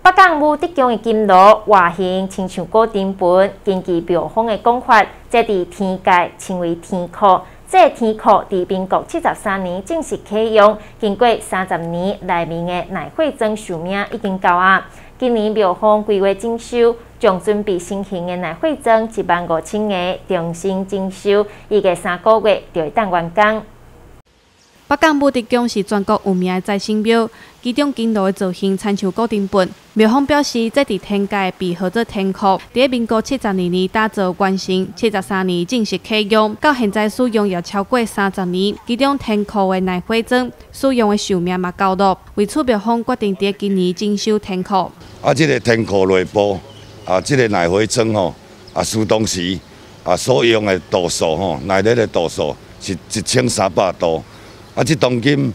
北港武德宫的金炉外形亲像古定本，根据庙方的讲法，这伫天界称为天库。这天库伫民国七十三年正式启用，经过三十年，内面的内惠庄寿命已经到啊。今年庙方规划征收，将准备新型的内惠庄一万五千个重新征收，预计三个月就会当完工。北港武德宫是全国有名的再生庙，其中金炉的造型参照固定本。庙方表示，这伫天界被合做天库，伫民国七十二年打造完成，七十三年正式启用，到现在使用也超过三十年。其中天库的内火装使用的寿命嘛高了，为此庙方决定伫今年征收天库。啊，这个天库内部啊，这个内火装吼，啊，苏当时啊所用的度数吼，内里的度数是一千三百度。啊！即当今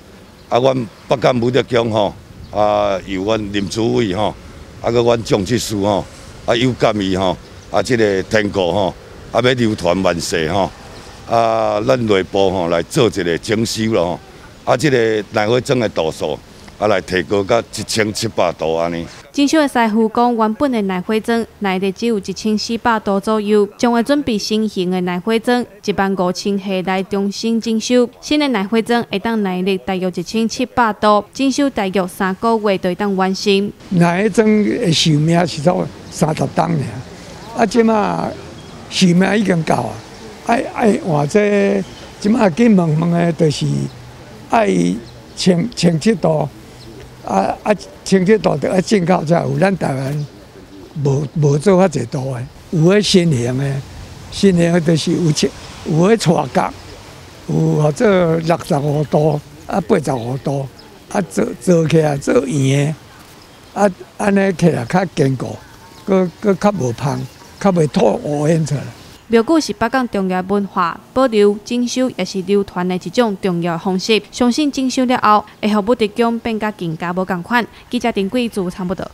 啊，阮北干武德宫吼啊，由阮林主委吼，啊，搁阮蒋介石吼，啊，有感伊吼啊，即个天国吼啊，要流传万世吼啊，咱内部吼来做一个整修咯吼啊，即个内火装的度数。啊，来提高到一千七百度安尼。征收的师傅讲，原本的耐火装内底只有一千四百度左右，将会准备新型的耐火装，一万五千下来重新征收。新的耐火装会当耐力大约一千七百度，征收大约三个月就会当完成。耐火装的寿命是到三十档呢，啊，即嘛寿命已经够啊。爱爱或者即马紧问问的，就是爱千千七度。啊啊，清洁度的啊，进口才有咱台湾无无做遐济多诶，有诶新型诶，新型的就是有切，有诶错角，有或者六十五度啊，八十五度啊，做做起来做圆诶，啊，安尼起来较坚固，搁搁较无芳，较袂吐乌烟出来。庙鼓是北港重要文化保留、整修，也是流传的一种重要方式。相信整修了后，会让武德宫变甲更加无共款。记者丁贵做差不多。